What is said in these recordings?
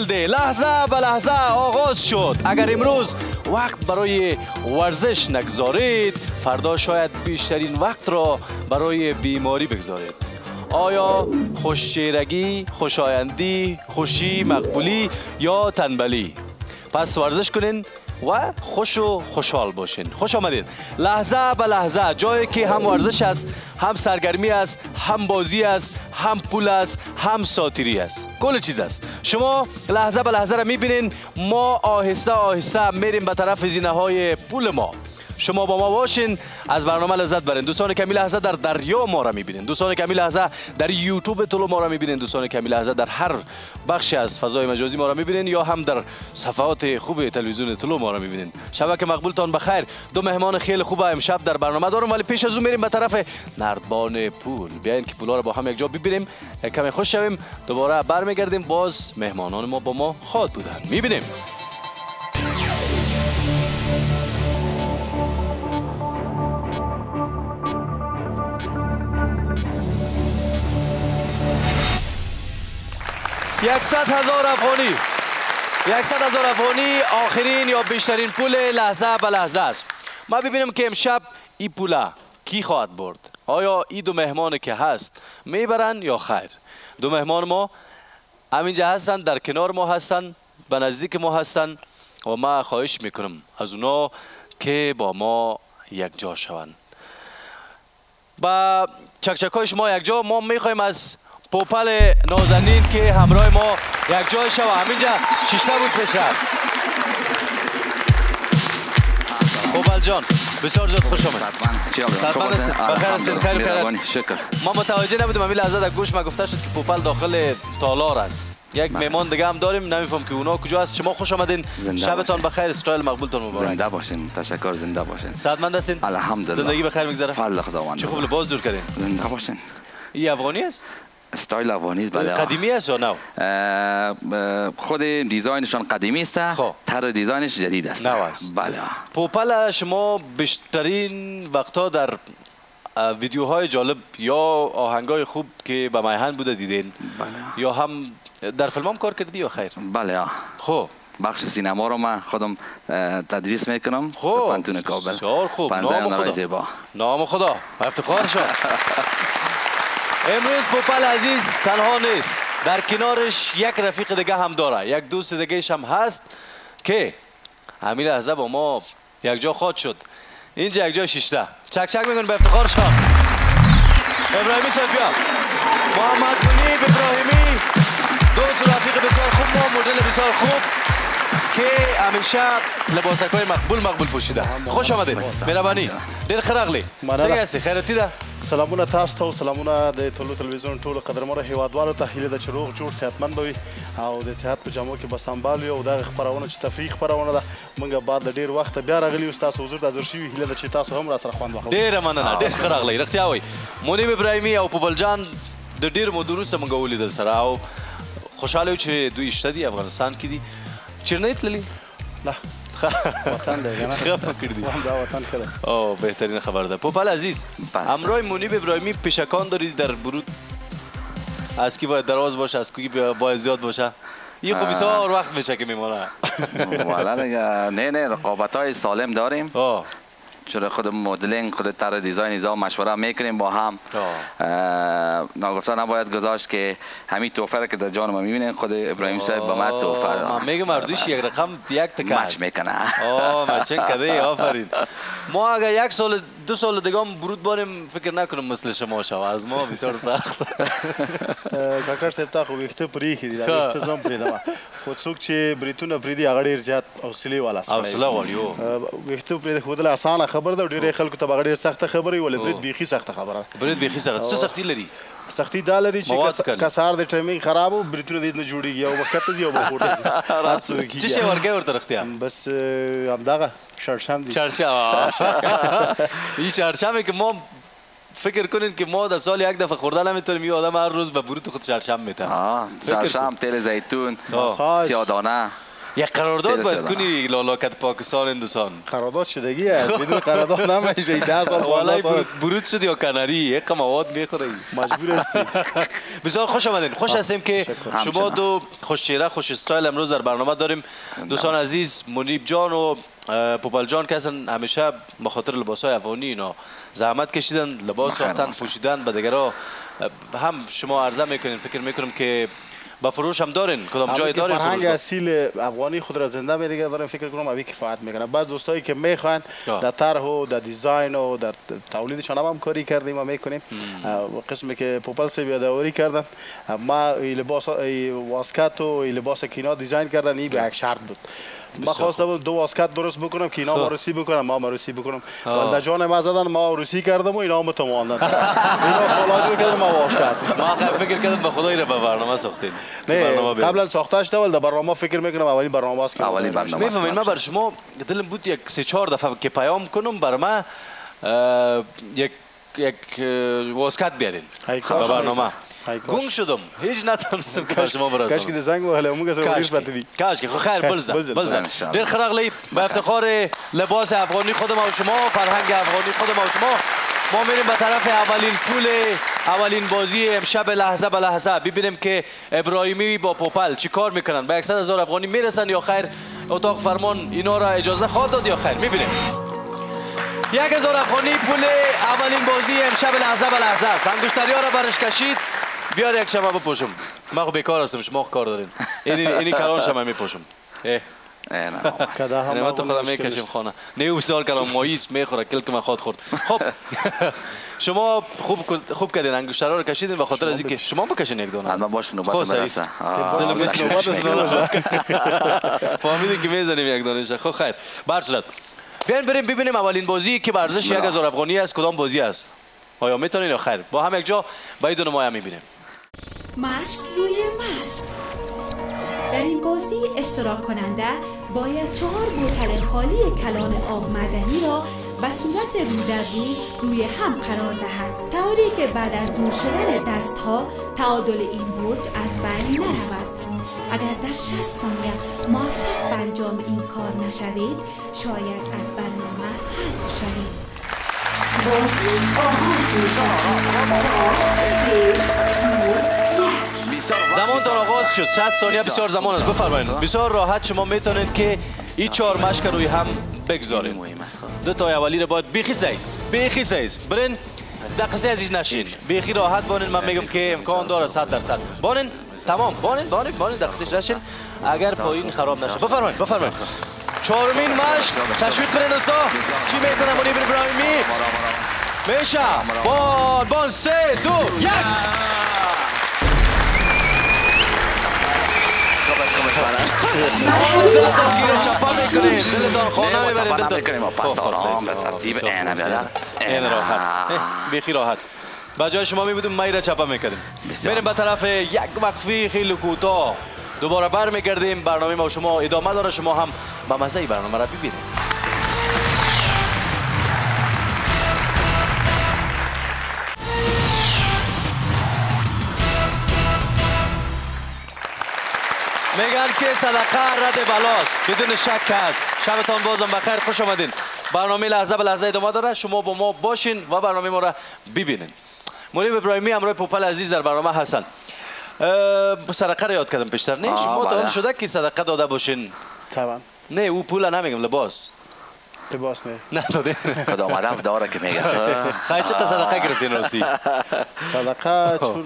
گلده لحظه به لحظه آغاز شد. اگر امروز وقت برای ورزش نگذارید فردا شاید بیشترین وقت را برای بیماری بگذارید. آیا خوشچیرگی، خوشایندی، خوشی، مقبولی یا تنبلی؟ پس ورزش کنین. و خوش و خوشحال باشین. خوش آمدید. لحظه به لحظه جایی که هم ورزش است هم سرگرمی است هم بازی است هم پول است هم ساتیری است. کل چیز است. شما لحظه به لحظه را می‌بینین. ما آهسته آهسته میریم به طرف زینه های پول ما. شما با ما باشین. از برنامه لذت برین. دوستان کمی لحظه در دریا ما را می‌بینین. دوستان کمی لحظه در یوتیوب طلو ما را می‌بینین. دوستان کمی لحظه در هر بخشی از فضای مجازی ما را می‌بینین یا هم در صفحات خوب تلویزیون طلو ما را می‌بینین. شبکه مقبولتان بخیر. دو مهمان خیلی خوب امشب در برنامه دارم ولی پیش از اون میریم به طرف نردبان پول. بیاین که پولا رو با هم یک جا ببینیم. کمی خوش شویم. دوباره برمیگردیم. باز مهمانان ما با ما خواهد بودن. می‌بینیم. یکصد هزار افغانی. یکصد هزار افغانی آخرین یا بیشترین پول لحظه به لحظه است. ما ببینیم که امشب این پولا کی خواهد برد. آیا این دو مهمان که هست می‌برن یا خیر؟ دو مهمان ما همینجا هستن در کنار ما هستن به نزدیک ما هستن و ما خواهش می‌کنم از اونا که با ما یک جا شوند. با چکچکای شما یک جا ما می‌خوایم از پوپل نازنین که همراه ما یک جای شو همینجا شیشته بود پسر. پوپل جان بسیار زیاد خوش آمد. صدمند هستید بخیر خیر خیرت شکر. ما متوجه نبودیم همین لحظه در گوش ما گفته شد که پوپل داخل تالار است. یک مهمان دیگه هم داریم نمیفهم که اونا کجا است شما خوش آمدین. شبتان بخیر استرایل مقبولتان مبارک. زنده باشین تشکر زنده باشین. صحتمند هستین الحمدلله. زندگی بخیر میگذره. فضل خداوند. چه خوب لباس جور کردین. زنده باشین. این افغانی است استایل افغانی بله. قدیمی است یا نو خود design شان قدیمی است. خب. طرح design ش جدید است. نو است. بله. پوپل شما بیشترین وقتا در ویدیوهای جالب یا آهنگای خوب که به میهن بوده دیدین؟ بله. یا هم در فیلم هم کار کردی یا خیر؟ بله. خب. بخش سینما رو من خودم تدریس می‌کنم. خب. در پوهنتون کابل. بسیار خوب. نام خدا. زیبا. نام خدا. افتخار شد امروز پوپل عزیز تنها نیست. در کنارش یک رفیق دیگه هم داره یک دوست دیگهش هم هست که همین لحظه با ما یک جا خواهد شد. اینجا یک جا شیشته چک چک می‌کنیم به افتخار شاه ابراهیمی سفیا محمد منیب ابراهیمی. دوست رفیق بسیار خوب ما مدل بسیار خوب. که همیشه لباسک های مقبول مقبول پوشیده خوش آمدید مهربانی ډیر ښه راغلی. څنګه یاستې خیرتي ده سلامونه تاسو ته او سلامونه د ټولو تلویزیون ټولو قدرمنو هیوادوالو ته هیله ده چې روغ جوړ صحتمند وي او د صحت په جامو کې به سمبال وي او دغه خپرونه چې تفریح خپرونه ده موږ بعد د ډېر وخت بیا راغلي یو ستاسو حضور د حاضر شوي هیله ده چې تاسو هم را سره خوند واخلئ ډیره مننه ډیر ښه راغلی رښتیا وایي منیب ابراهیمي او پوپل جان د ډیر مودو وروسته موږ ولیدل سره او خوشحاله یو چې دوی شته دي افغانستان کې دي چیرې نه تللي نه وطن دی دي هم دا وطن او بهترین خبر ده پوپل عزیز. همراه منیب ابراهیمی پیشکان دارید در برود از کی باید دراز باشه از کی باید زیاد باشه یه خب بسیار وقت میشه که میمونه والا دیگه نه نه رقابت های سالم داریم آه چرا خود مدلینگ خود طرح دیزاین ایزا مشوره می‌کنیم با هم. ناگفته نباید گذاشت که همین توفه را که در جان ما می‌بینین خود ابراهیم صاحب به من توفه من میگم اردوش یک رقم یک تکه مچ. می‌کنه. آه مچنگ کده آفرین. ما اگر یک سال دو سال دیگه هم برود باریم. فکر نکنم مثل شما شو از ما بسیار سخت. کاکړ صاحب تا خو دا ښه. ویښته زه هم پرېږدم خو څوک چې بریتونه پرېږدي هغه ډېر زیات حوصلې والا سړی. حوصله غواړي او. ویښته پرېږدي ښودل اسانه خبره ده ډېری خلکو ته هغه ډېر سخته خبره وي ولې برید بیخي سخته خبره برید بیخي سخت څه سختی لري سختی دا لري چې. کسار د ټایمینګ خراب او بریتونه دې نه جوړیږي او وخت ته څه څه شی کیږي. ورکوي ورته رښتیا؟ بس همدغه دي چهارشنبه این چهارشنبه که ما فکر کنین که ما در سال یک دفعه خوردن نمی‌تونیم یه آدم هر روز به بروت خود شرشم میتن آه سرشم تیل زیتون. سیادانه. یک قرارداد باید. کنی لالاکت پاکستان هندوستان. قرارداد شدگی است بدون قرارداد نمیشه 10 سال 15 والله سال. برود- شد یا کناری؟ یک مواد می‌خوره مجبور هستی. بسیار خوش آمدین. خوش هستیم که شما. دو خوش چهره خوش استایل امروز در برنامه داریم. دوستان عزیز منیب جان و پوپل جان که اصلا همیشه به خاطر لباس های افغانی اینا زحمت کشیدن لباس بخیر ساختن باشن. پوشیدن به دیگرها اه، هم شما عرضه می‌کنین فکر می‌کنم که به فروش هم دارین؟ کدام جای دارین فرهنگ؟ اصیل افغانی خود را زنده میریگه دارم فکر کنم ابی کفایت می‌کنه. بعض دوستایی که می‌خوان. در طرح و در دیزاین و در تولیدشان هم کاری کردیم و می‌کنیم. قسمی که پوپل سی یادآوری کردن. ما لباس واسکت و لباس کینا دیزاین کردن این به یک شرط بود. ما خواسته بود دو واسکت درست بکنم که اینا مروسی بکنم ما مروسی بکنم. آه. و جان ما زدن ما روسی کردم و اینا متماندن اینا فولاد کردن ما واسکت ما خیلی فکر کردم به خدایی را به برنامه ساختین. نه برنامه بیارین. قبل از ساختش دول در برنامه فکر می‌کنم اولین برنامه است که اولین برنامه. می‌فهمین من بر شما دلم بود یک سه چهار دفعه که پیام کنم بر ما یک یک واسکت بیارین. به برنامه. گنگ شدم هیچ نتونستم که به شما کاش که برسم د زنگ وهله موږ سره ورش پاتې دي کاش که خب خیر بلزن بلزن. دیر خراغلی به افتخار لباس افغانی خودم و شما فرهنگ افغانی خودم و شما ما میریم به طرف اولین پول اولین بازی امشب لحظه به لحظه ببینیم که ابراهیمی با پوپل چی کار می‌کنن به 100 هزار افغانی می‌رسن یا خیر اتاق فرمان اینا را اجازه خواهد داد یا خیر می‌بینیم یک هزار افغانی پول اولین بازی امشب لحظه به لحظه است انگشتری ها را برش کشید بیار یک شبه بپوشم. من خب بیکار هستم شما کار دارین. اینی اینی کلان شما میپوشم. اه اه، نه کدا هم نعمت خدا می‌کشیم خانه. نه بسیار کلام ماییست می‌خوره کل که من خواهد خورد. خب. شما خوب خوب کردین انگشترها رو کشیدین به خاطر از اینکه شما بکشین یک دانه حتما باش خب، نوبت است، می‌کنه. فهمیدین که می‌زنیم یک دانش خب خیر. بر صورت. بیاین بریم ببینیم اولین بازی که ارزش بسم الله. 1000 افغانی است کدام بازی است. آیا می‌تونین؟ یا خیر. با هم یک جا با دو نمایه می‌بینیم. مشق روی مشق. در این بازی اشتراک کننده باید چهار بوتل خالی کلان آب معدنی را به صورت رو در رو روی هم قرار دهد. طوری که بعد از دور شدن دستها تعادل این برج از بین نرود. اگر در 60 ثانیه موفق به انجام این کار نشوید شاید از برنامه حذف شوید. زمان تان آغاز شد. 100 ثانیه. بسیار زمان است. بفرمایید. بسیار. راحت. شما می‌تونید که این چهار مشک روی هم بگذارید. خب. دو تا اولی رو باید بیخی سیز بیخی سیز برین دقیقه عزیز نشین. بیخی راحت بانین. من میگم که امکان داره 100 درصد. بانین. تمام. بانین. بانین. بانین. دقیقه نشین. اگر پایین خراب نشه. بفرمایید. بفرمایید. چهارمین مشک تشویق کنید دوستا چی می‌کنه منیب ابراهیمی میشه بان بان سه دو یک دلتان گیره چپا می‌کنید دلتان خانه نه، ما می‌برید چپا دلتان نمی‌کنیم، ما پس آرام به ترتیب اینه بیادر. این اینه. راحت اه، بیخی راحت با جای شما میبودیم ما را چپا می‌کردیم. میریم به طرف یک وقفی خیلی کوتاه دوباره برمیگردیم. برنامه ما شما ادامه داره. شما هم با مزه برنامه را ببینید. میگن که صدقه رد بلاست. بدون شک است شبتان بازم بخیر. خوش آمدین. برنامه لحظه به لحظه ادامه داره. شما با ما باشین و برنامه ما را ببینین. مولیم ابراهیمی همراه پوپل عزیز در برنامه هستن اه، صدقه را یاد کردم پیشتر. نه شما تا بله. حال شده که صدقه داده باشین. طبعا. نه او پول نمیگم لباس. لباس نه. نه داده کدام هدف داره که میگه؟ خیلی چقدر صدقه گرفتین راستی صدقه چور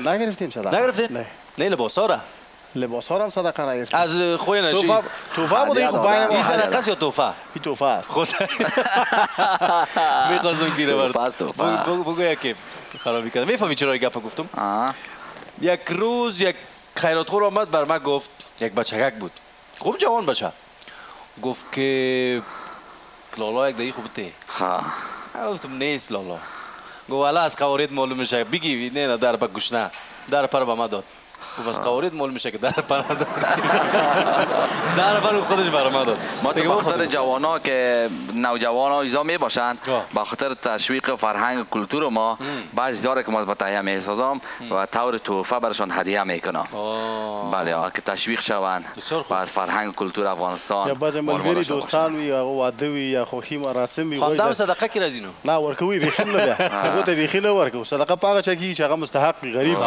نگرفتیم صدقه. نگرفتین؟ نه. لباس ها را؟ لباس ها هم صدقه نگرفتیم از خوی نشی توفه توفه بوده این خب هدیه بین این صدقه است یا توفه این توفه است. خود می‌خواستم گیره برد توفه است، توفه. بگو- یکی. خرابی کردم. می‌فهمی چرا گپ گفتم؟ آه. یک روز یک خیراتخور آمد بر من گفت یک بچگک بود. خوب جوان بچه. گفت که لالا یک دهی خوب ته. ها. گفتم نیست لالا. گفت از قوارید معلوم میشه. بگی نه نه در گوش نه. در پر به ما داد. از قوارید معلوم میشه که در پرنده در نفر خودش برام داد ما تو دیگه به ما خاطر خودمون. جوان که نوجوان ها ایزا می باشند. به خاطر تشویق فرهنگ و کلتور ما بعضی داره که ما به تهیه می سازم و طور توفه برشان هدیه می‌کنم. بله که تشویق شوند از فرهنگ و کلتور افغانستان یا بعضی ملګری داشته دوستان وي هغه واده یا خوښي مراسم وي خواندم صدقه کی راځي نو نه ورکوي بیخي نه بیا هغو ته ورکوو صدقه چا کېږي چې هغه مستحق غریب.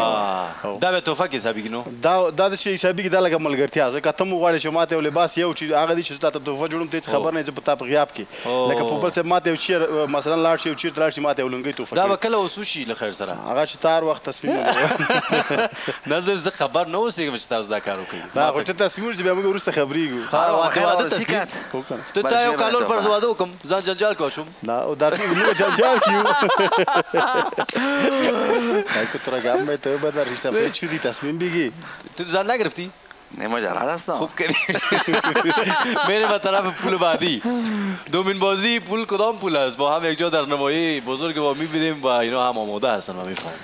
دا به توفه کې حسابي نو؟ دا دا د شي حسابي کې دا لکه ملګرتیا ځکه ته مو غواړې چې ماته یو لباس یو چې هغه دي چې تا ته تحفه جوړوم ته خبر نه چې په تا په غیاب کې. لکه په بل څه ماته یو چیر مثلا لاړ شي یو چیر لاړ شي ماته یو لنګي تحفه دا به. کله وسوشي له خیر سره؟ هغه چې تار وخت تصمیم ونیوه. نظر زه خبر نه اوسېږم چې تاسو دا کار وکړئ. دا خو ته تصمیم ونیسې بیا موږ وروسته خبرېږو آه، واده واده تصمیم. ته تا یو کالور توفه. پر واده وکم ځان جنجال کوم دا او در موږ جنجال کیو؟ که تو را گام به تو بدر رشته پیچ شدی تصمیم بگی تو ځان نگرفتی؟ نه مجرد هستم. خوب کردی میره به طرف پول بعدی. دومین بازی پول کدام پول است؟ با هم یک جا در نمایی بزرگ با می‌بینیم و اینا هم آماده هستن و می‌فهمیم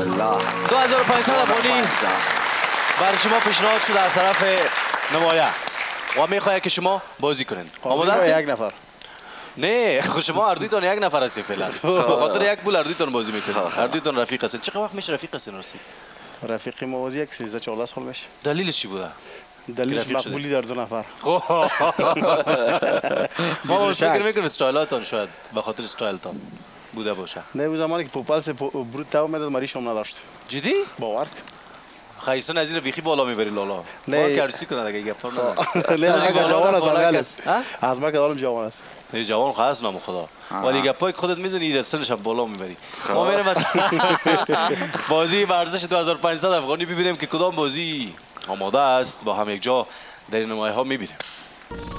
الله. 2500 افغانی. برای شما پیشنهاد شده از طرف نمایا و می‌خواهد که شما بازی کنید آماده هستید؟ یک نفر. نه خب شما هر دویتون یک نفر هستید فعلا به خاطر یک پول هر دویتون بازی می‌کنید هر دویتون رفیق هستید چقدر وقت میشه رفیق هستید راستی رفیق موازی یک 13 14 سال میشه دلیلش چی بوده دلیلش. مقبولی در دو نفر ما فکر. می‌کنیم استایلاتون شاید به خاطر استایلتان بوده باشه نه او زمانی که پوپال سه برود تاو می‌داد مریش هم نداشت جدی باور خیسون از این بیخی بالا می‌بری لالا نه. کرسی کنه دیگه گپ نه از که جوان است از ما که دارم جوان است نه جوان خاص نام خدا. ولی گپای که خودت می‌زنی سنش هم بالا می‌بری. ما میریم بازی ورزش 2500 افغانی ببینیم که کدام بازی آماده است. با هم یک جا در این نمایه ها می‌بینیم.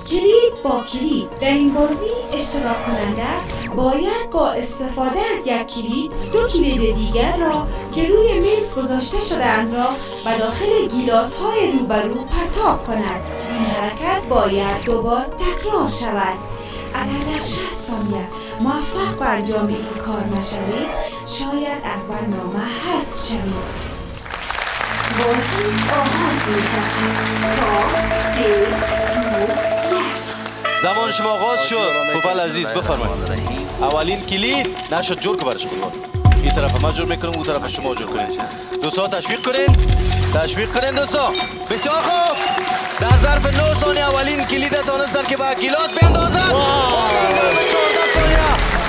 کلید با کلید در این بازی اشتراک کننده باید با استفاده از یک کلید دو کلید دیگر را که روی میز گذاشته شدهاند را به داخل گیلاس های روبرو پرتاب کند. این حرکت باید دوبار تکرار شود. اگر در 60 ثانیه موفق به انجام این کار نشوید شاید از برنامه حذف شوید. بازی آغاز می شود تا سه دو یک. زمان شما آغاز شد. فوپل عزیز بفرمایید. اولین کلید نشد. جور که برش قربان این طرف من جور می‌کنم اون طرف شما جور کنید. دوستان تشویق کنین. تشویق کنین دوستان بسیار خوب. در ظرف 9 ثانیه اولین کلید تانستن که به گیلاس بیندازن. و در ظرف 14 ثانیه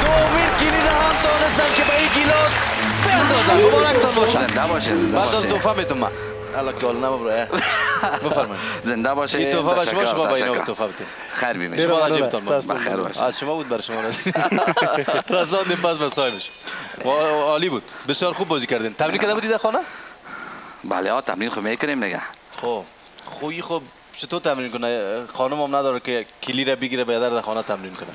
دومین کلید هم تانستن که به این گیلاس بیندازن. مبارکتان باشن زنده باشه زنده بعد باشه. توفه میتون من. الله کال نمه برای. بفرمایید. زنده باشه. این توفه به شما با اینا تشکر. توفه بتین خیر بیمه. شما من دست بخیر بزن. باش از شما بود بر شما رسید رساندیم پس به و- عالی بود. بسیار خوب بازی کردین. تمرین کرده بودی در خانه؟ بله ها تمرین خود می‌کنیم دیگه. خب. خویی خب چطور تمرین کنه؟ خانم هم نداره که کلی را بگیره بیادر در خانه تمرین کنه.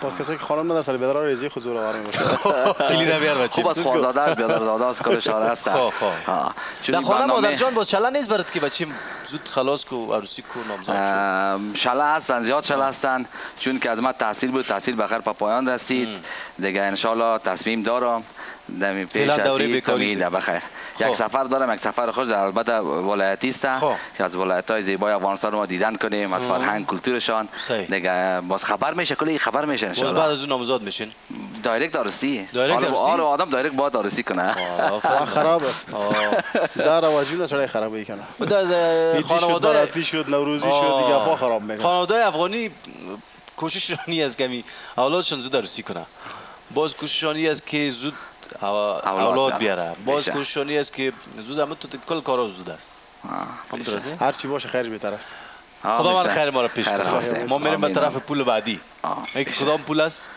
باز کسی که خانم نداره سر بیدار ریزی خود زور آور می‌باشه کلی را بیار بچه خوب از خوازاده بیادر داده است کارش آره است خب، خب. در خانه مادر جان باز چله نیست برات که بچه زود خلاص کو عروسی کو نامزاد شد ام، شله هستن زیاد شله هستن. چون که از ما تحصیل بود تحصیل بخیر په پایان رسید. دیگه انشالله تصمیم دارم. دمی پیش از دوره تمیده بخیر خب. یک سفر دارم یک سفر خود در البته ولایتی است خب. که از ولایت های زیبای افغانستان رو ما دیدن کنیم از فرهنگ کلتورشان. دیگه باز خبر میشه کلی خبر میشه باز بعد از اون نامزاد میشین. دایرکت عروسی دایرکت آره، آدم دایرکت باید عروسی کنه. آه، خراب است در رواجون سړی خرابی کنه. خانواده ایدی شد نوروزی شد دیگه با خراب می‌کنه. خانواده افغانی کوشش رانی است کمی. اولادشان زود عروسی کنه باز کوششانی است که زود او- اولاد بیاره باز. کوششانی است که زود همه تو کل کارا زود است نه؟ هر چی باشه خیرش بهتر است خدا من. خیر ما را پیش خیر کنه. ما میریم به طرف. پول بعدی. کدام پول است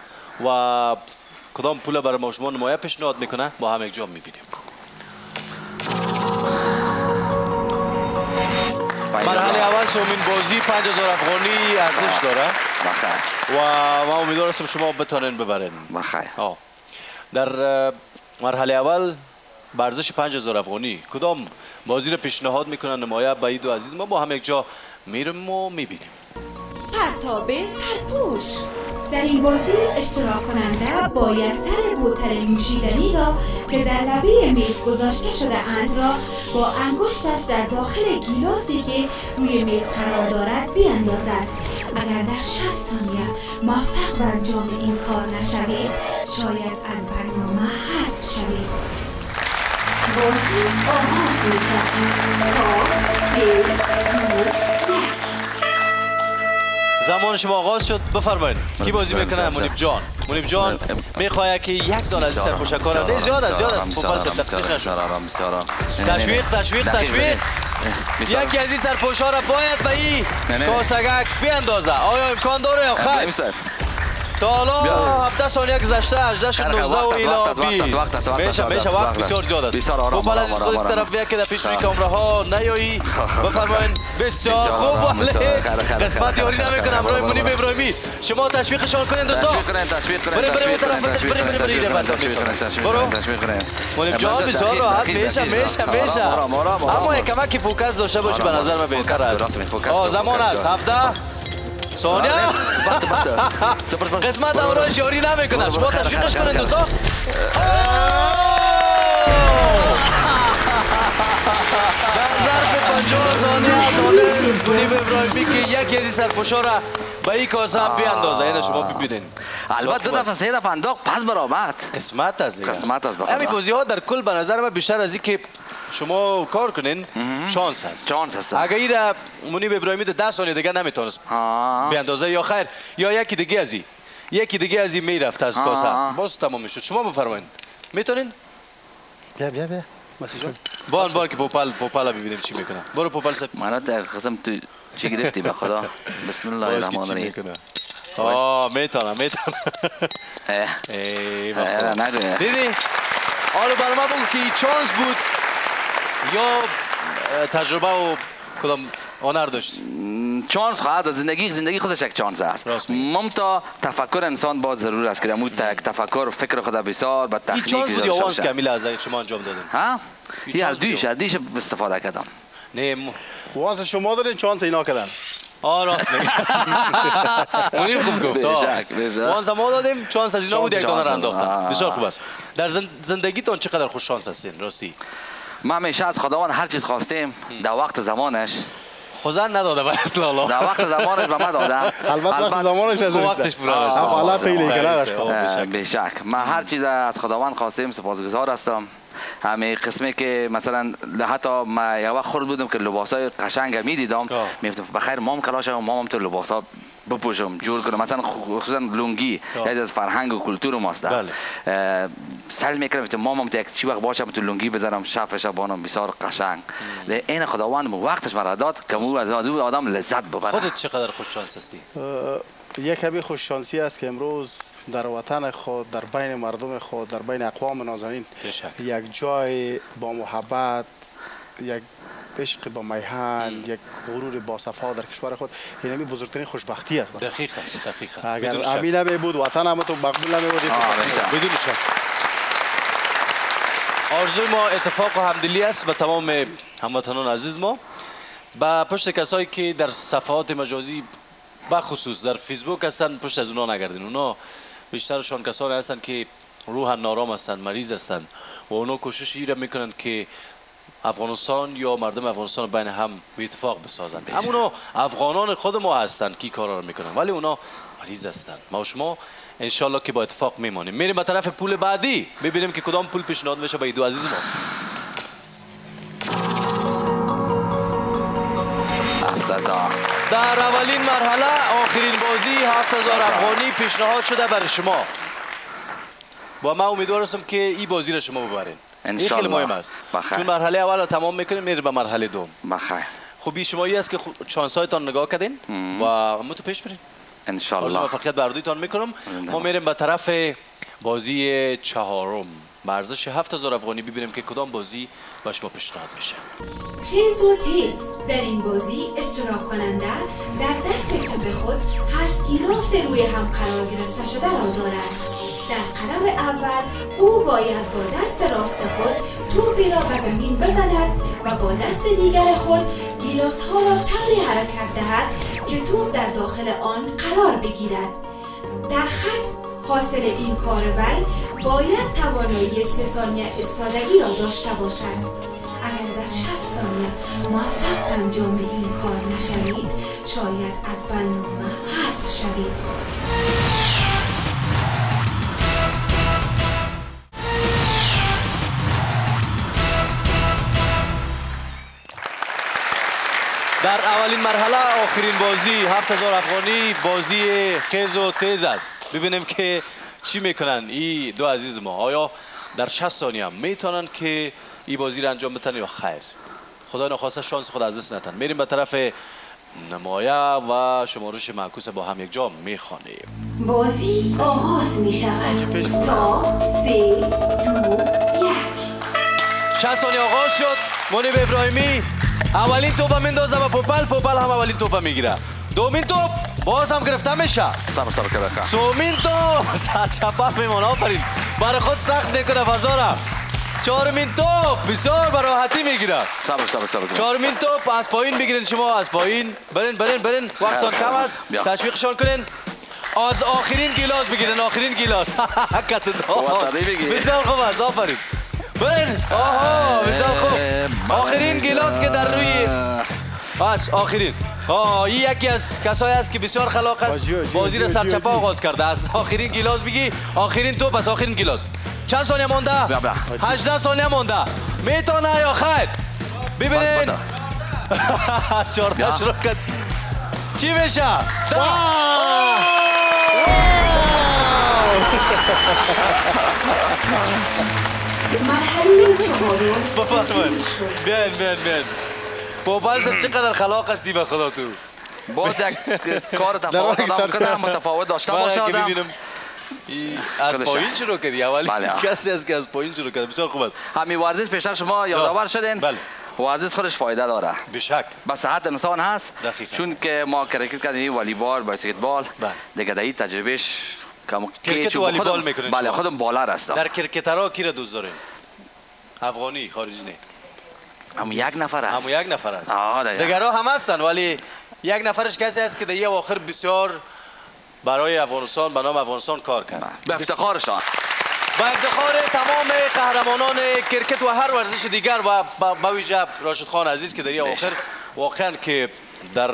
و کدام پول برای ما شما نمایه پیشنهاد می‌کنه با هم یک جا می‌بینیم مرحله اول سومین بازی 5000 افغانی ارزش داره. بخیر و ما امیدوار هستم شما بتانین ببرین. بخیر. در مرحله اول به ارزش 5000 افغانی. کدام بازی رو پیشنهاد می‌کنن نمایه به عزیز ما با هم یک جا میریم و می‌بینیم. پرتاب سرپوش. در این بازی اشتراک کننده باید سر بوتل نوشیدنی را که در لبه میز گذاشته شده اند را با انگشتش در داخل گیلاسی که روی میز قرار دارد بیاندازد. اگر در 60 ثانیه موفق به انجام این کار نشوید شاید از برنامه حذف شوید. بازی آغاز می شود تا زمان شما آغاز شد. بفرمایید. کی بازی می‌کنه؟ منیب جان. منیب جان می‌خواد که یک دانه از را نه زیاد است زیاد است. سب تقسیش نشد تشویق تشویق تشویق. یکی از این سرپوشا را باید به این. کاسگک بیاندازه. آیا امکان داره؟ خیر. تا حالا 17 ثانیه گذشته 18 شد 19 و الا 20 میشه میشه وقت بسیار زیاد است. بسیار آرام بلد است خود طرف بیا که پیش روی کامره ها نیایی بفرمایید بسیار خوب ولی قسمت یاری نمی‌کنم. روی منیب ابراهیمی. شما تشویقشان کنید دوستان تشویق کنید تشویق کنید بریم بریم طرف بریم بریم بریم بریم تشویق کنید منیب جان بسیار راحت. میشه میشه میشه. اما یک کمکی فوکس داشته باشی به نظر من بهتر است. زمان است. 17 سونیا بات بات سپرس من کس مات اونو شوری دامه کنن شما تشویقش کنن دوستا دانزار به پنجور سونیا دانز توی به برای بیکی یکی از سر پشورا با ای کسا بیان دوزه اینه شما ببینین البته دو دفت سیده فندوق پس برامت قسمت از دیگه قسمت از بخواه امی پوزی ها در کل به نظر ما بیشتر از اینکه شما کار کنین شانس هست. شانس هست. اگر این را منیب ابراهیمی در 10 ثانیه دیگه نمی‌تونست. به اندازه یا خیر یا یکی دیگه از این یکی دیگه از این می‌رفت از. کاسه. باز تمام می‌شد. شما بفرمایید می‌تونین؟ بیا بیا بیا. جان بار که پوپال پوپال ببینیم چی می‌کنه. برو پوپال سب من قسم تو چی گرفتی به خدا؟ بسم الله الرحمن الرحیم. آه می‌تونم می‌تونم. ای. نگوی. دیدی؟ حالا برای من بگو که چانس بود. یا تجربه و کدام هنر داشت چانس خواهد زندگی زندگی خودش یک چانس است. ممتا تفکر انسان باز ضرور است که در مورد تک تفکر فکر خود بسیار به این تکنیک چانس بود. که امیل از شما انجام دادن ها این یه از دویش بود. از دویش استفاده کردم نه. واسه شما دارین چانس اینا کردن آه راست میگی منیر خوب گفت. وانس ما دادیم چانس از اینا بود یک دانه آه. بسیار خوب است در زن- زندگیتان چقدر خوش شانس هستین راستی ما همیشه از خداوند هر چیز خواستیم در وقت زمانش خدا نداده باید لالا در وقت زمانش به ما داده البته وقت زمانش از وقتش حالا صحیح. کن. آه، اه، بشک. بیشک من هر چیز از خداوند خواستیم سپاسگزار هستم همه قسمی که مثلا حتی ما یه وقت خورد بودم که لباس های قشنگ می دیدم. میفتم بخیر مام کلاش مام هم تو لباس ها بپوشم جور کنم مثلا خصوصا لونگی آه. یکی از فرهنگ و کلتور ماست بله. سل می‌کردم که مام هم تو یک چی وقت باشم تو لونگی بذارم شف شبانم بسیار قشنگ لی این خداوند وقتش مرا داد که مو از او آدم لذت ببره خودت چقدر خوش شانس هستی یک کمی خوششانسی است که امروز در وطن خود در بین مردم خود در بین اقوام نازنین. یک جای با محبت یک عشق با میهن یک غرور با صفا در کشور خود. این همی بزرگترین خوشبختی است. دقیق است دقیق است. اگر شک. امی نمی بود وطن هم تو مقبول نمی بود. بدون شک. آرزوی ما اتفاق و همدلی است به تمام هموطنان عزیز ما. با پشت کسایی که در صفحات مجازی بخصوص در فیسبوک هستن پشت از اونا نگردین. اونا بیشترشان کسانی هستن که روح نارام هستن مریض هستن و اونا کوشش را می‌کنن که افغانستان یا مردم افغانستان بین هم اتفاق بسازند همونا افغانان خود ما هستن که کارا رو می‌کنن. ولی اونا مریض هستن. ما و شما انشالله که با اتفاق میمانیم. میریم به طرف پول بعدی. ببینیم که کدام پول پیشنهاد میشه به دو عزیز ما. در اولین مرحله آخرین بازی 7000 افغانی پیشنهاد شده برای شما. و من امیدوار هستم که این بازی را شما ببرین. این خیلی انشالله. مهم است. بخیر. چون مرحله اول تمام می‌کنیم میره به مرحله دوم. بخیر. خب این شمایی است که چانس هایتان نگاه کردین و همون تو پیش برین آرزو انشالله موفقیت بردویتان می‌کنم. ما میریم به طرف بازی چهارم. مرزش 7000 افغانی. ببینیم که کدام بازی به شما پیشنهاد میشه. خیز و تیز. در این بازی اشتراک کننده در دست چپ خود هشت گیلاس روی هم قرار گرفته شده را دارد. در قدم اول او باید با دست راست خود توپی را به زمین بزند و با دست دیگر خود گیلاس ها را طوری حرکت دهد که توپ در داخل آن قرار بگیرد. در حد حاصل این کارول باید توانایی سه ثانیه استادگی را داشته باشد. اگر در 60 ثانیه موفق انجام این کار نشوید شاید از برنامه حذف شوید. در اولین مرحله آخرین بازی 7000 افغانی بازی خیز و تیز است. ببینیم که چی می‌کنن این دو عزیز ما. آیا در 60 ثانیه می‌تونن که این بازی را انجام بدن یا خیر؟ خدا نخواسته شانس خود از دست ندن میریم به طرف نمایه و شمارش معکوس با هم یک جا می‌خوانیم. بازی آغاز می شود تا سه دو یک. 60 ثانیه آغاز شد. منیب ابراهیمی. اولین توپ میندازه و پوپل پوپل هم اولین توپ می‌گیره دومین توپ باز هم گرفته میشه صبر صبر کرده خواهم سومین توپ سرچپه میمونه آفرین برای خود سخت می‌کنه فضا را چهارمین توپ بسیار به راحتی می‌گیره صبر صبر صبر چهارمین توپ از پایین بگیرین شما از پایین برین برین برین وقتان کم است. تشویقشان کنین از آخرین گیلاس بگیرین آخرین گیلاس. بسیار خوب است آفرین برین آها بسیار خوب. آخرین گیلاس که در روی باش آخرین. آه این یکی از کسایی است که بسیار خلاق است. بازی را سرچپه آجی. آغاز کرده از آخرین گیلاس بگی. آخرین توپ از آخرین گیلاس چند ثانیه بیا. 18 ثانیه مونده. می‌تونه یا خیر؟ ببینین. از 14 بیا. شروع کرد. چی میشه چهارم بفرمایید بیاین بیاین بیاین. پوپل صاحب چقدر خلاق هستی به خدا تو. باز یک کار تفاوت آدم سر- کنه متفاوت داشته باشه که آدم. از. پایین شروع کردی. اولی بله. کسی است که از پایین شروع کرده. بسیار خوب است. همین ورزش پیشتر شما یادآور شدین. بله. ورزش خودش فایده داره. به شک به صحت انسان هست. دقیقاً. چون که ما کرکت کردیم والیبال بسکتبال بله. دیگه در این تجربهش کرکت و والیبال می‌کنین بله؟ خودم بالا است در کرکترها کی را دوست دارین؟ افغانی خارجی نه. هم یک نفر است همون یک نفر است. دیگرها هم هستن ولی یک نفرش کسی است که در یه آخر بسیار برای افغانستان به نام افغانستان کار کرد. به افتخارشان. با افتخار تمام قهرمانان کرکت و هر ورزش دیگر و با- با ویژه راشد خان عزیز که در این آخر واقعا که در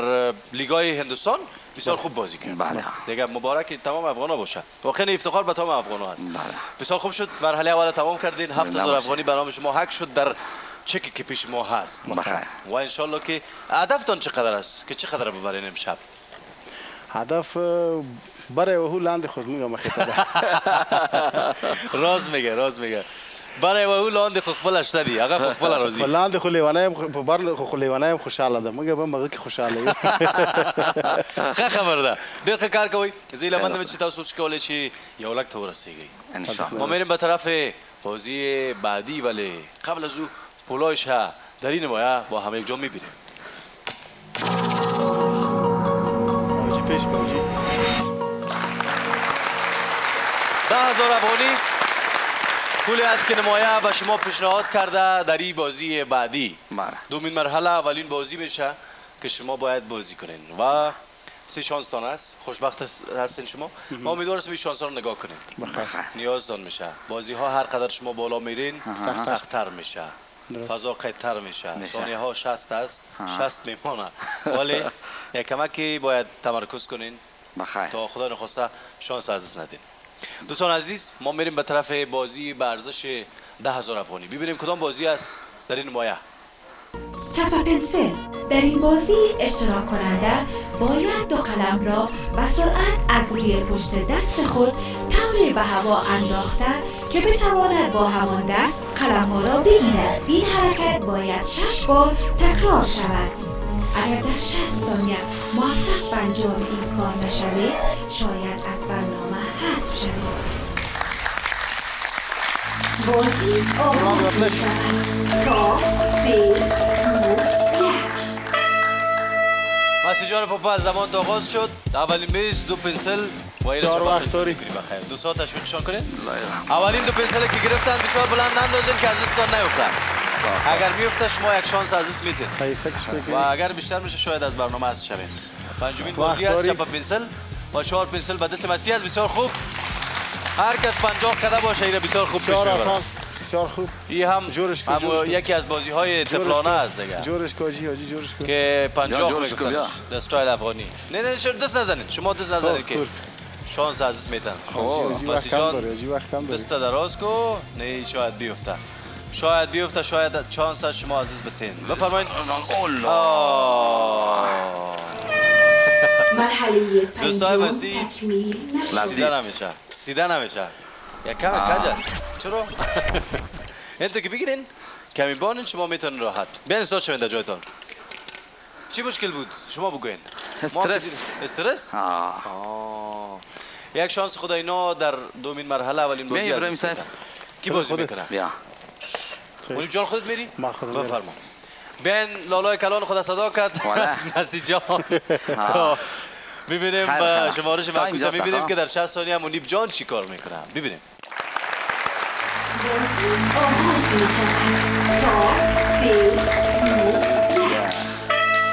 لیگای هندوستان بسیار خوب بازی کرد. بله. دیگه مبارک تمام افغانا باشه. واقعا افتخار به تمام افغانا هست. بله. بسیار خوب شد. مرحله اول تمام کردین. 7000 نباشه. افغانی به نام شما حق شد در چکی که پیش ما هست. بخیر. و انشالله که هدفتان چقدر است؟ که چقدر ببرین امشب؟ هدف برای او لاندې خو زموږ مخې ته ده راز میگه راز میگه. برای او لاندې خو خپل شته دي هغه خو خپل راضي په لاندې خو خو- په بر خو خو لیونی یم خوشحاله ده موږ به خوشحاله یو ښه خبر ده. ډېر ښه کار کوئ زه یم چې تاسو اوس کولی چې یو لک ته ورسیږئ انشاءالله. ما میریم به طرف بازی بعدی ولی قبل از او پولایش ها در این با هم یک جا می‌بینیم. پیش هزار افغانی پولی است که نمایه به شما پیشنهاد کرده در این بازی بعدی. بله. دومین مرحله اولین بازی میشه که شما باید بازی کنین. و سه شانس تان است. خوشبخت هستین شما. ما امیدوار هستیم شانس ها رو نگاه کنین. نیازتان میشه. بازی ها هر قدر شما بالا میرین سختتر میشه. فضا قیدتر میشه. ثانیه ها 60 است. 60 میمانه. ولی یک کمکی باید تمرکز کنین. تا خدا نخواسته شانس دست ندین. دوستان عزیز ما میریم به طرف بازی به ارزش ده هزار افغانی. ببینیم کدام بازی است در این نمایه چپ پنسل. در این بازی اشتراک کننده باید دو قلم را به سرعت از روی پشت دست خود طوری به هوا انداخته که بتواند با همان دست قلم ها را بگیرد. این حرکت باید شش بار تکرار شود. اگر در 60 ثانیه موفق به این کار نشوید شاید از برنامه حذف شوید بازی آغاز می شود تا سه دو یک مسیجان پاپا از زمان آغاز شد. اولین میز دو پنسل. و ایره بسیار چپا وقت داری. دو ساعت تشویقشان کنید اولین دو پنسل که گرفتن بسیار بلند نندازین که از دستتان نیفتن. اگر میفته شما یک شانس از صحیح فکر و اگر بیشتر میشه شاید از برنامه از شوین پنجمین بازی است داری. چپا پنسل. با چهار پنسل به دست مسیح است بسیار خوب. هر کس پنجاه قدم باشه ایره بسیار خوب پیش می‌بره بسیار خوب. این هم جورش هم. یکی از بازی های تفلانه است دیگه. جورش کاجی حاجی جورش کو که پنجاه جورش کو، میگفتنش بیا. دستایل افغانی نه نه شما دست نزنید. شما دست نزنید که خوب. شانس عزیز میتن. وقت کم جان دست دراز کو. نه شاید بیفته. شاید بیفته شاید چانس از شما عزیز بتین. بفرمایید. آه. مرحله پنجم. تکمیل نشد سیده نمیشه سیده نمیشه یک کم کج است چرا؟ این تو که بگیرین کمی بانین شما می‌تونین راحت بیاین استاد شوین در جایتان چی مشکل بود؟ شما بگوین ما استرس. استرس؟ آه. آه. یک شانس خدا اینا در دومین مرحله اولین بازی عزیز. کی بازی خودت. می‌کنه؟ بیا منیب جان خودت میری؟ من خودم میرم. بفرما بیاین لالای کلان خدا صدا کرد. مسی جان خیر. شمارش می‌بینیم تا. که در 60 ثانیه منیب جان چی کار می‌کنه ببینیم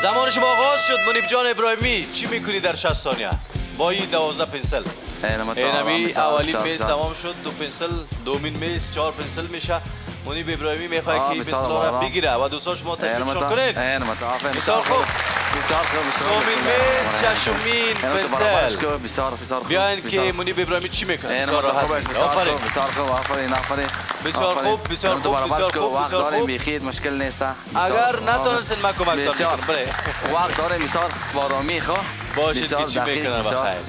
زمان شما آغاز شد منیب جان ابراهیمی چی می‌کنی در 60 ثانیه با این 12 پنسل اینمی بسیار، میز. تمام شد دو پنسل دومین میز چهار پنسل میشه منیب ابراهیمی می‌خواد آه، که این پنسل را. بگیره و دوستان شما تو- کنید. بسیار خوب. بسیار خوب بسیار دومین میز ششمین پنسل بسیار بسیار خوب بیاین که بسیار. منیب ابراهیمی چی می‌کنه بسیار بسیار آفرین خوب بسیار خوب آفرین آفرین بسیار. خوب، بسیار خوب، بسیار که خوب، وقت بسیار داریم خوب. بیخید مشکل نیست اگر نتونستین من کمکتان بسیار می‌کنم بله وقت داره بسیار بارامی خو باشید بسیار که چی می‌کنن بسیار- بخیر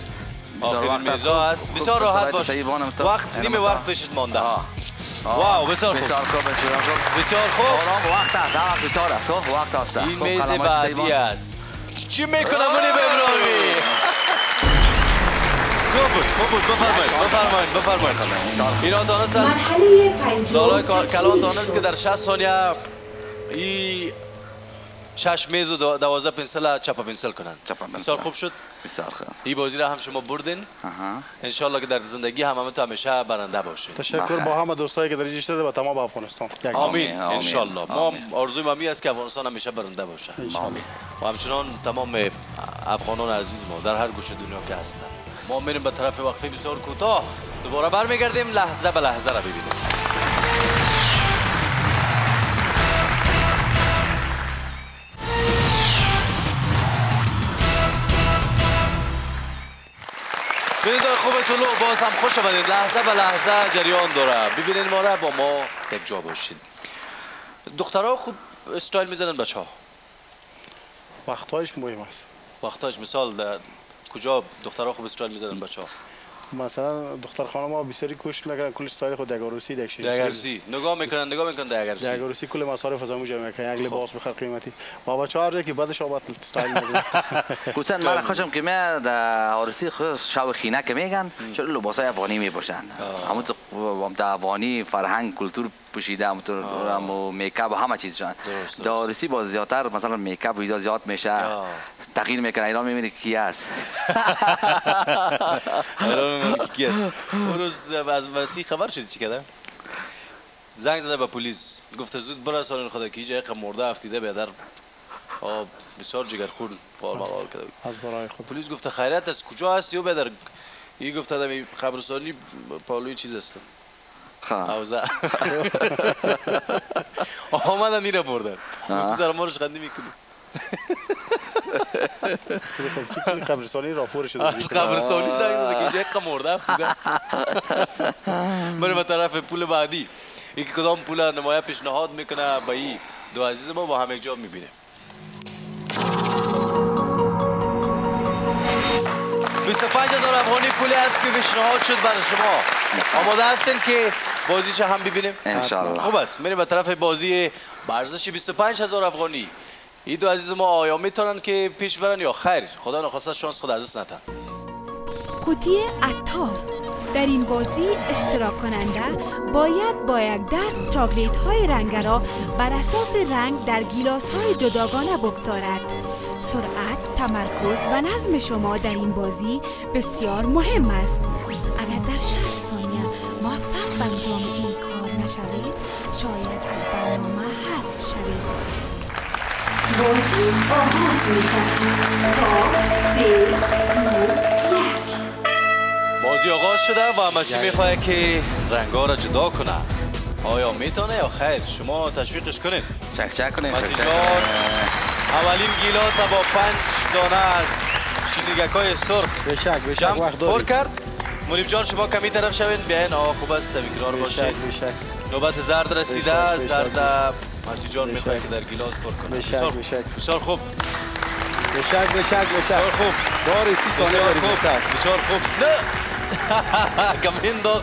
بسیار آخرین وقت است. میزا خوب- هست خوب بسیار راحت تو. وقت تو. وقت پیشت مانده. واو، بسیار خوب. بسیار خوب بسیار خوب بسیار خوب آرام وقت است وقت بسیار است خب، وقت است این خب، میز بعدی. است چی می‌کنه منیب ابراهیمی خوب بود خوب بود بفرمایید بفرمایید بفرمایید خوب. اینا تانستن مرحله پنجم کلان تانست که. در 60 ثانیه ای شش میز و دو- دوازده پنسل چپ پنسل کنن. چپ پنسل. بسیار خوب شد. بسیار خوب. این بازی را هم شما بردین. انشالله که در زندگی هم همه تو همیشه برنده باشین. تشکر بخیر. با همه دوستایی که در اینجا شده و تمام افغانستان. آمین. آمین، انشالله ما آمین. آرزوی ما می است که افغانستان همیشه برنده باشه. آمین. و همچنان تمام افغانان عزیز ما در هر گوشه دنیا که هستن. ما میریم به طرف وقفه بسیار کوتاه. دوباره برمیگردیم. لحظه به لحظه را ببینیم. بینیدار خوب طلوع باز هم خوش آمدید. لحظه به لحظه جریان داره ببینید ما را با ما یک جا باشید دخترها خوب استایل می‌زنن بچه ها وقتهایش مهم است. وقتاش مثال در کجا دخترها خوب استایل می‌زنن بچه ها مثلا دختر خانم ها بسیاری کوشش می‌کنن کل استایل خود یک شیر دگرسی نگاه می‌کنن نگاه می‌کنن یک دگرسی عروسی کل مصارف از همونجا می‌کنن. یک لباس بخیر قیمتی. با بچه ها جایی که بعدش آباد استایل می‌کنن خصوصا من خوشم که من در عروسی خود شب خینه که میگن چرا لباس های افغانی میپوشن؟ همون تو افغانی فرهنگ کلتور پوشیده همونطور همو میکاپ و همه چیز شدن درست، در عروسی باز زیادتر مثلا میکاپ و اینا زیاد میشه. تغییر می‌کنه. اینا می‌بینی کی است. اون روز از وسی خبر شد چی کردن؟ زنگ زده به پلیس. گفته زود برسانین خدا که یک مرده افتیده بیادر آب بسیار جگر خون پال مال کرده بود. از برای خود. پلیس گفته خیرت است. کجا هستی و بیادر ای گفته دمی قبرستانی پالوی چیز است حوزه آمدن این را بردن تو سر ما رو شخندی می‌کنی کل قبرستانی راپور شده از قبرستانی سنگ زده که یک مرده افتیده بریم به طرف پول بعدی که کدام پول نمایه پیشنهاد می‌کنه به این دو عزیز ما با هم یک جا می‌بینه 25 هزار افغانی پولی است که پیشنهاد شد برای شما آماده هستین که بازیش هم ببینیم؟ انشالله خوب است میریم به طرف بازی ارزش 25 هزار افغانی. این دو عزیز ما آیا می‌تونن که پیش برن یا خیر؟ خدا نخواسته شانس خود دست ندن قوطی عطار. در این بازی اشتراک کننده باید با یک دست چاکلیت های رنگ را بر اساس رنگ در گیلاس های جداگانه بگذارد. سرعت، تمرکز و نظم شما در این بازی بسیار مهم است. اگر در 60 ثانیه موفق به انجام این کار نشوید شاید از برنامه حذف شوید. بازی آغاز می شود بازی آغاز شده و مسی می‌خواه که رنگا را جدا کنه آیا می‌تونه؟ یا خیر شما تشویقش کنید. چک چک کنیم مسی چک چک. جان. اولین گیلاس با پنج دانه از شیرینگک های سرخ بشک بشک وقت پر داری کرد. منیب جان شما کمی طرف شوین بیاین. آقا خوب است تکرار باشید. نوبت زرد رسیده. زرد مسی جان. می‌خواد که در گیلاس پر کنه. بشک، بسیار- بشک. بسیار خوب. بشک بشک بسیار بشک خوب. داری سی ثانیه بسیار داری خوب بشک بسیار خوب. نه. کمین داغ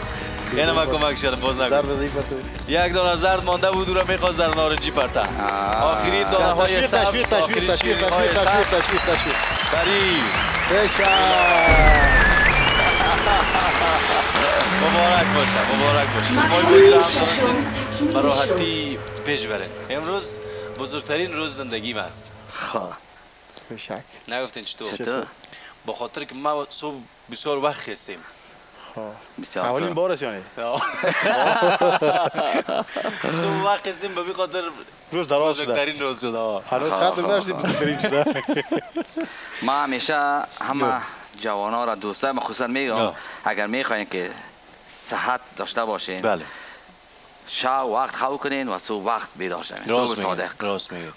یعنی ما کمک شد باز نکن درد دیگه تو یک دانه زرد مانده بود او را می‌خواست در نارنجی پرتن آخرین دانه های تشویق سبز تشویق تشویق آخرین تشویق شیرینی های تشویق سبز. تشویق تشویق. بری. بشک مبارک باشه مبارک باشه. شما این هم به راحتی پیش برین امروز بزرگترین روز زندگیم است. خب. بشک نگفتین چطور؟ چطور؟ با خاطر که ما صبح بسیار وقت خستیم. اولین. بار است یعنی؟ صبح وقت خستیم به خاطر روز دراز شده. بزرگترین روز شده. هنوز ختم نشدی بزرگترین شده. ما همیشه همه جوان را دوستای ما خصوصا میگم. اگر می‌خواین که صحت داشته باشین بله. شب وقت خواب کنین و صبح وقت بیدار شوین. راست صادق. راست میگه.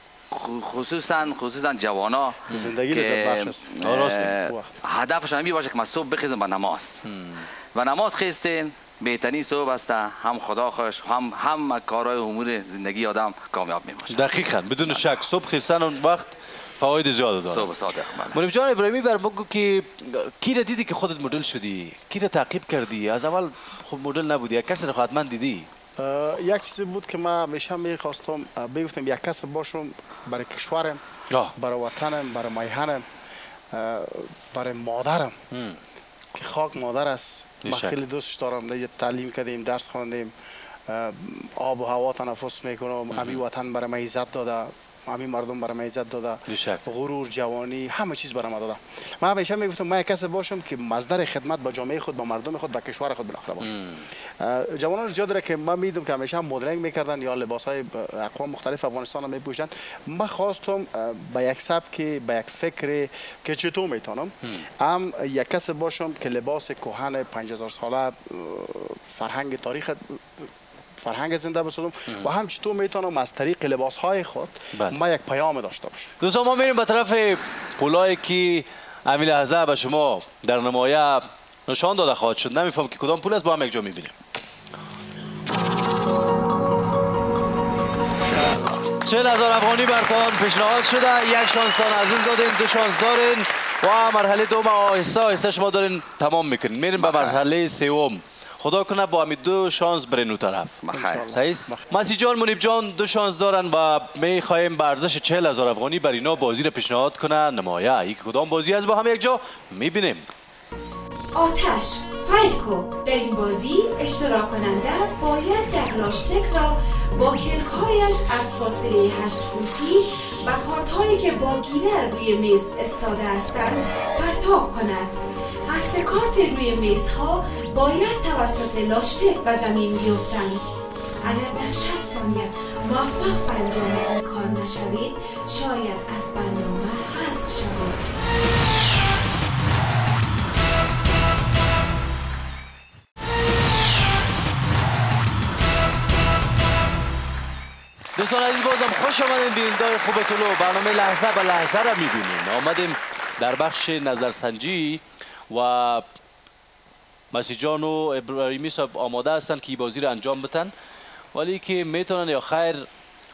خصوصا خصوصا جوانا. زندگی که، لذت بخش است. هدفشان این باشه که من صبح بخیزم به نماز. و نماز خیستین بهترین صبح است هم خدا خوش هم هم کارهای امور زندگی آدم کامیاب می باشه دقیقا بدون شک. صبح اون وقت فواید زیاد داره. صبح صادق بله. منیب جان ابراهیمی بر بگو که کی را دیدی که خودت مدل شدی؟ کی را تعقیب کردی؟ از اول خب مدل نبودی یک کسی را حتما دیدی؟ یک چیزی بود که من همیشه می‌خواستم بگفتم یک کس باشم برای کشورم آه. برای وطنم برای میهنم برای مادرم. که خاک مادر است. من بیشک. خیلی دوستش دارم دیگه تعلیم کردیم درس خواندیم آب و هوا تنفس می‌کنم امی وطن برای من عزت داده. امی مردم برای من عزت داده. غرور جوانی همه چیز برای من داده. من همیشه می‌گفتم من یک کسی باشم که مصدر خدمت به جامعه خود به مردم خود به کشور خود بالاخره باشم جوانان زیاد داره که من می‌دونم که همیشه هم مدرنگ می‌کردن یا لباس های اقوام مختلف افغانستان هم میپوشن. من خواستم به یک سبکی به یک فکر که چطور می‌تونم. هم یک کس باشم که لباس کهن 5000 ساله فرهنگ تاریخ فرهنگ زنده بسازم و هم چطور می‌تونم از طریق لباس های خود بله. ما یک پیام داشته باشم. دوستان ما میریم به طرف پولایی که امی لحظه به شما در نمایه نشان داده خواهد شد. نمیفهم که کدام پول است با هم یک جا می‌بینیم. چهل هزار افغانی برتان پیشنهاد شده. یک شانستان عزیز دادین دو شانس دارین و مرحله دوم آهسته آهسته شما دارین تمام می‌کنین. میریم به مرحله سوم. خدا کنه با همین دو شانس برین اون طرف. صحیح؟ مسیح جان منیب جان دو شانس دارن و می خواهیم به ارزش 40 هزار افغانی بر اینا بازی را پیشنهاد کنه نمایه. یک کدام بازی از با هم یک جا می‌بینیم. آتش فایر کو در این بازی اشتراک کننده باید یک لاشتک را با کلکهایش از فاصله 8 فوتی و کارتهایی که با گیلر روی میز استاده هستند پرتاب کند. هر سه کارت روی میزها باید توسط لاشتک به زمین بیفتند. اگر در 60 ثانیه موفق به انجام این کار نشوید شاید از برنامه حذف شوید. دوستان عزیز بازم خوش آمدین بیننده خوب طلو برنامه لحظه به لحظه را می‌بینیم. آمدیم در بخش نظرسنجی و مسی جان و ابراهیمی صاحب آماده هستن که بازی را انجام بتن ولی که می‌تونن یا خیر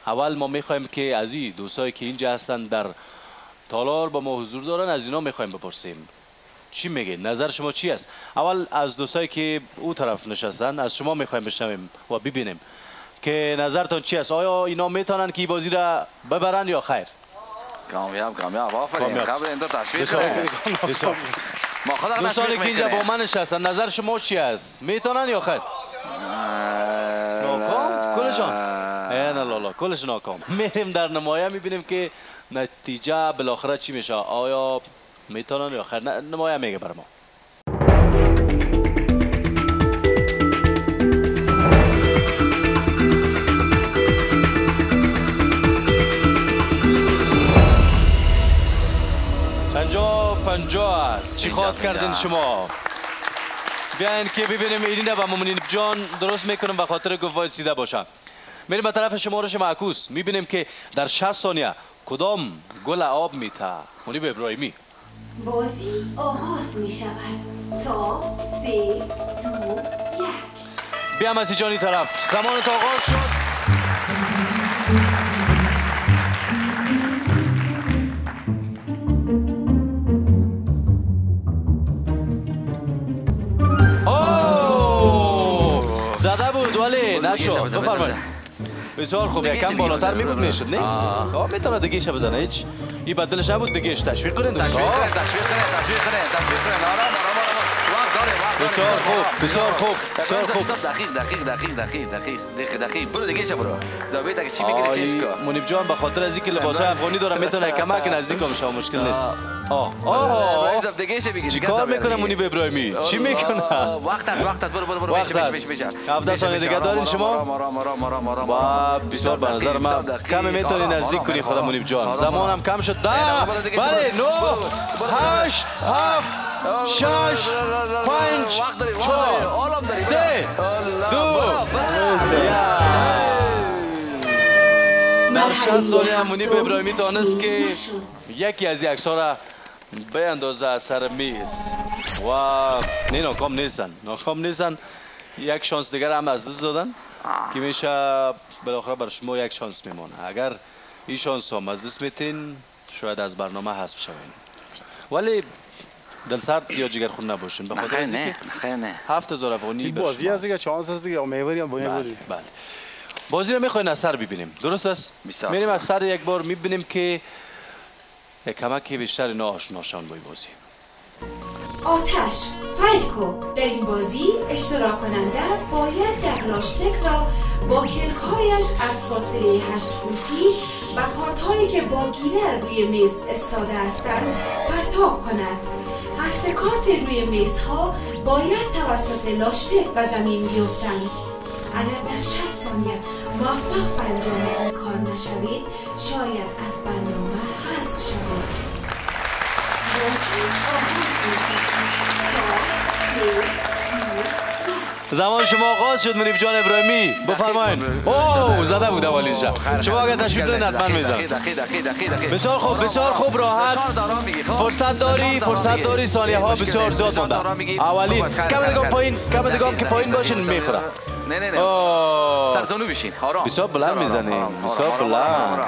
اول ما می‌خوایم که از این دوستایی که اینجا هستن در تالار با ما حضور دارن از اینا می‌خوایم بپرسیم. چی میگه؟ نظر شما چی است؟ اول از دوستایی که او طرف نشستن از شما می‌خوایم بشنویم و ببینیم که نظرتان چی است. آیا اینا می‌تونن که بازی را ببرن یا خیر؟ کامیاب کامیاب. آفرین. خبر این دو تشویق دوستانی که اینجا با من نشستن. نظر شما چی است؟ می‌تونن یا خیر؟ ناکام؟ کلشان. این الله کلش ناکام. میریم در نمایه می‌بینیم که نتیجه بالاخره چی میشه. آیا می‌تونن یا خیر؟ نمایه میگه بر ما. پنجاه است. چی خواد کردین. شما؟ بیاین که ببینیم اینه و ممنین جان درست می‌کنم و خاطر گفت باید سیده باشم. میریم به طرف شمارش معکوس. می‌بینیم که در 60 ثانیه کدام گل آب میته منیب ابراهیمی. بازی آغاز می شود تا سه دو یک. بیام از جانی طرف. زمان تا آغاز شد. بزن، بفرمایید. بسیار خوب یکم بالاتر. می بود می‌شد نه؟ آه. آه می‌تونه دیگه شه بزنه هیچ. این بدلش نبود دیگه تشویق تشویق دوستان تشویق کنه تشویق کنه تشویق کنه آرام آرام آرام. داره بسیار خوب، بسیار خوب، بسیار خوب. دقیق دقیق دقیق دقیق دقیق. دقیق دقیق. برو دیگه چه برو. زاویه تا چی می‌گیری؟ آی کن منیب جان به خاطر از اینکه لباس افغانی دارم می‌تونه کمک نزدیک هم شما مشکل نیست. آه آه صاحب دیگه چه بگی چی کار می‌کنه منیب ابراهیمی چی می‌کنه وقت است وقت است برو برو برو میشه. میشه میشه 17 ثانیه دیگه دارین شما؟ و بسیار به نظر من کم می‌تونی نزدیک کنی منیب جان زمانم کم شد ده بله نو هشت هفت شش پنج چهار سه دو در 60 ثانیه منیب ابراهیمی دانست که یکی از یک را به اندازه از سر میز. و نه ناکام نیستن. ناکام نیستن. یک شانس دیگر هم از دست دادن که میشه بالاخره بر شما یک شانس میمونه. اگر این شانس هم از دست میتین شاید از برنامه حذف شوین. ولی دل سرد یا جگر خون نباشین. به خاطر نخیر از نه نخیر نه. هفت هزار افغانی این بر بازی از دیگه چانس از دیگه. میوری هم باید بله بودی بله. بازی رو می‌خواین از سر ببینیم. درست است؟ میریم. از سر یک بار می‌بینیم که یک کمک بیشتر ناشناشان با این بازی. آتش فایر کو در این بازی اشتراک کننده باید در لاشتک را با کلکهایش از فاصله هشت فوتی و کارت هایی که با گیلر روی میز استاده هستند پرتاب کند. هر سه کارت روی میزها باید توسط لاشتک به زمین بیفتند. اگر در 60 ثانیه موفق به انجام این کار نشوید شاید از برنامه حذف شوید زمان شما آغاز شد منیب جان ابراهیمی. بفرمایید اوه زده بود اولین شب. شما اگر تشویق کنید حتما میزن بسیار خوب بسیار خوب راحت. فرصت داری فرصت داری ثانیه ها بسیار زیاد مانده اولین کم دگام پایین کم دگام که پایین باشین می‌خوره نه نه نه. سرزانو بشین آرام بسیار بلند می‌زنی. بسیار بلند.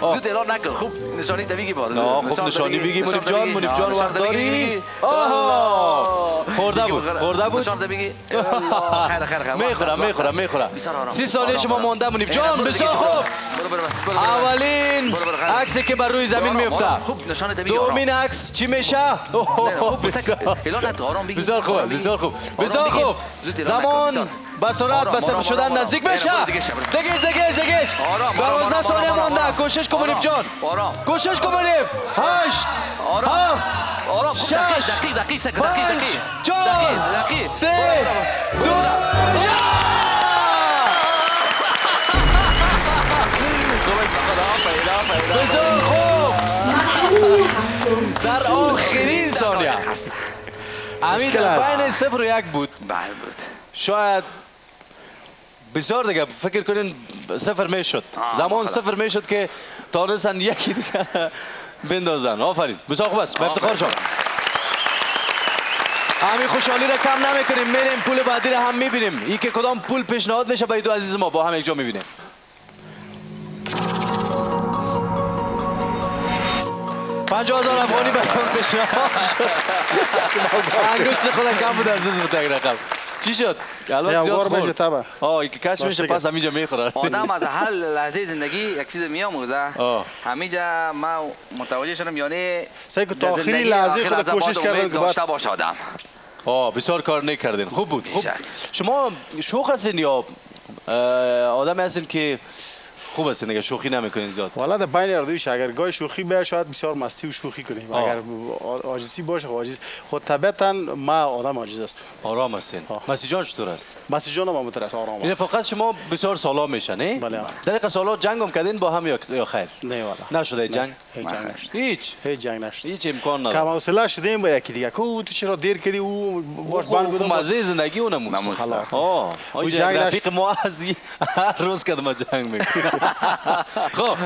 زود اعلان نکن خوب نشانی تا بگی بار نه خوب نشانی بگی منیب جان منیب جان وقت داری خورده بود خورده بود نشان بگی خیر خیر خیر می‌خورم می‌خورم می‌خورم سی ثانیه شما مانده منیب جان بسیار خوب اولین. عکسی که بر روی زمین میفته. خوب نشان بگی دومین عکس چی میشه بسیار- خوب. بسیار خوب بسیار. خوب زمان بسیار. با سرعت به صفر شدن نزدیک. بشه. دگیش دگیش دگیش آرام، آرام، دوازده آرام، ثانیه آرام، مانده. کوشش کن منیب آرام، جان. کوشش کن منیب هشت آرام. دقیق شش دقیق دقیق دقیق پنج دقیق چهار دقیق سه دو! بسیار خوب در آخرین ثانیه. امید. بین صفر و یک بود بله بود شاید بسیار دیگه فکر کنین صفر می‌شد آه، زمان. صفر می‌شد که تانستن یکی دیگه بندازن. آفرین. بسیار خوب است. به افتخار شما. همین خوشحالی را کم نمی‌کنیم. میریم پول بعدی را هم می‌بینیم. این که کدام پول پیشنهاد میشه به دو عزیز ما با هم یک جا می‌بینیم. پنجاه هزار افغانی برام پیشنهاد شد. انگشت خودم کم بود از دست بتک رقم چی شد؟ الان یه زیاد خورد تبه. آه که کش میشه پس همینجا می‌خوره آدم از هر لحظه زندگی یک چیز میآموزه آه. همینجا ما متوجه شدم یعنی سعی کن تا زندگی لحظه خود کوشش کردن که بعد- داشته باشه آدم آه بسیار کار نکردین خوب بود خوب. شما شوق هستین یا آدم هستین که خوب است دیگه شوخی نمی‌کنین زیاد. والا در بین اردویش اگر گاه شوخی بیاد شاید بسیار مستی و شوخی کنیم. آه. اگر عاجزی باشه خب عاجز. خود طبیعتا ما آدم عاجز است آرام هستین. مسی جان چطور است؟ بس جانم هم است آرام است. فقط شما بسیار سالام میشه نه بله. در این سالا جنگ هم کردین با هم یا خیر؟ نه والا. نشده جنگ؟ هیچ هیچ. هیچ جنگ نشد هیچ امکان نداره. کم حوصله شدیم با یکی دیگه. کو تو چرا دیر کردی؟ او باش بند بودم مزه زندگی اونم. خلاص. آه. جنگ رفیق ما هستی هر روز که ما جنگ می‌کنیم خب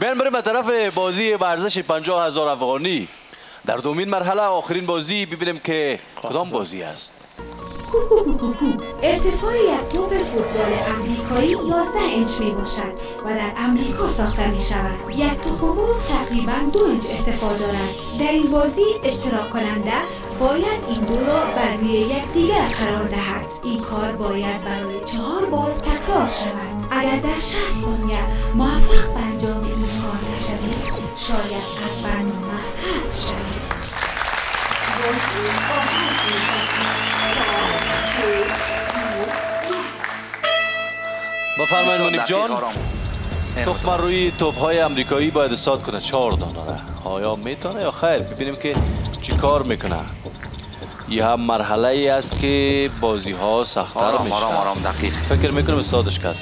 بیان بریم به طرف بازی ورزش 50 هزار افغانی در دومین مرحله آخرین بازی ببینیم که کدام بازی است ارتفاع یک توپ فوتبال امریکایی 11 اینچ می باشد و در امریکا ساخته می شود. یک توپ تقریبا دو اینچ ارتفاع دارد. در این بازی اشتراک کننده باید این دو را بر روی یکدیگر قرار دهد. این کار باید برای چهار بار تکرار شود. اگر در 60 ثانیه موفق به انجام این کار نشوید شاید از برنامه حذف شوید. بفرمایید منیب جان تخم روی توپ های امریکایی باید استاد کنه چهار دانه را آیا می‌تونه؟ یا خیر. ببینیم که چی کار می‌کنه. یه هم مرحله ای است که بازی ها سختتر آرام میشه آرام آرام. دقیق. فکر می‌کنم استادش کرد.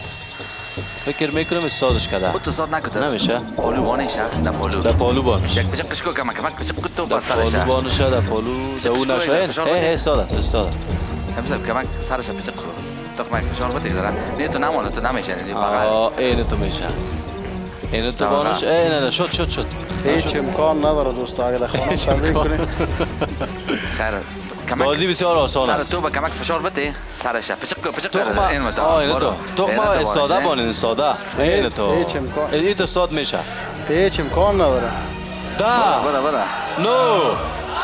فکر می‌کنم استادش کرده خود تو ساد نکته. نمیشه. پالو بانش در پالو. در پالو بانش یک پچک کشکو کمک کمک پچک کتو در بس سرش پالو بانشه در پالو. در اون نشه اه بده. اه استاد است استاد است. همسر کمک سرش پچک کو تو کمک فشار بده داره نه تو نمونه تو نمیشه نه بغل آه این تو میشه این تو. بانش اه نه نه شد شد شد هیچ امکان نداره دوست اگر در خانه خیر کمک بازی بسیار آسان سر است تو با کمک فشار بده سرش پچک پچک تخمه آه این تو تخمه استاده بانین استاده این تو هیچ امکان. این تو استاد میشه هیچ امکان نداره ده برا برا نو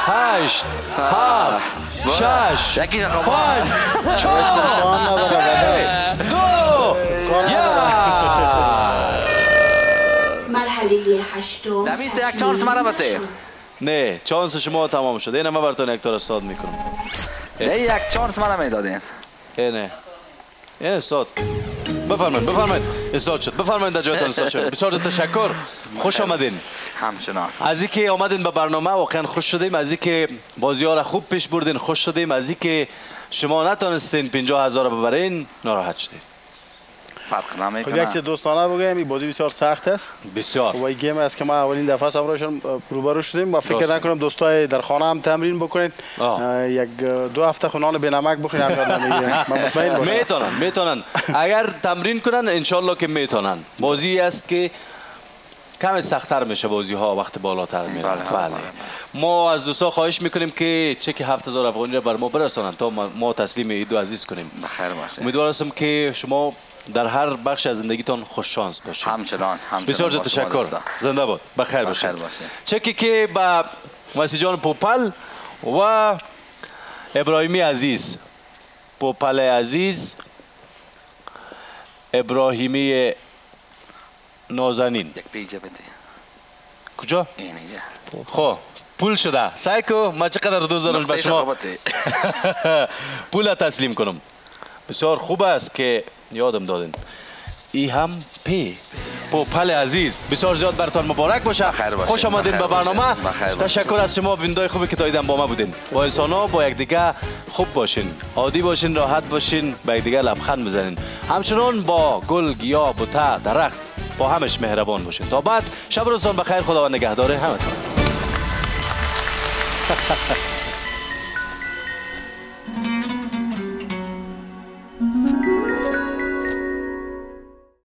هشت هفت شش یکی خب پنج چهار نداره سه دو یک. مرحله هشتم. دمیت یک چانس مرا بده نه چانس شما تمام شد. این من براتون یک تار استاد می‌کنم. نه یک چانس مرا می‌دادین. اینه این استاد. بفرمایید بفرمایید. استاد شد. بفرمایید در جایتان استاد شد. بسیار تشکر. خوش آمدین. همچنان. از اینکه آمدین به برنامه واقعا خوش شدیم. از اینکه بازی ها را خوب پیش بردین خوش شدیم. از اینکه شما نتونستین 50 هزار ببرین ناراحت شدیم. فرق خب یک چیز نمی‌کنه دوستانه بگم این بازی بسیار سخت است. بسیار. و این گیم است که ما اولین دفعه سوارشون روبرو شدیم و فکر. نکنم دوستای در خانه هم تمرین بکنید یک دو هفته خونان به نمک بخورید هم می‌تونن می‌تونن. اگر تمرین کنن انشالله که می‌تونن. بازی است که کم سختتر میشه بازی ها وقت بالاتر میره. بله، بله, بله. ما از دوستا خواهش می‌کنیم که چک 7000 افغانی را بر ما برسانن تا ما تسلیم ایدو عزیز کنیم. بخیر باشه. امیدوار هستم که شما در هر بخش از زندگیتان خوش شانس باشید. همچنان همچنان. بسیار تشکر. زنده باد. بخیر باشید. باشه. چکی که با مسیجان پوپل و ابراهیمی عزیز. پوپل عزیز ابراهیمی نازنین. یک پیجه بده. کجا؟ این اینجا خب پول شده. سعی کو ما چقدر دوست دارم به شما. پول تسلیم کنم. بسیار خوب است که یادم دادین. ای هم پی. پوپل عزیز بسیار زیاد براتان مبارک باشه. بخیر باشه. خوش آمدین به برنامه. تشکر از شما بینندای خوبی که تا ایدن با ما بودین. با انسان ها با یکدیگه خوب باشین. عادی باشین راحت باشین به یکدیگه لبخند بزنین. همچنان با گل گیاه بوته درخت با همش مهربان باشین. تا بعد شب روزتان بخیر خدا و نگهدار همتون.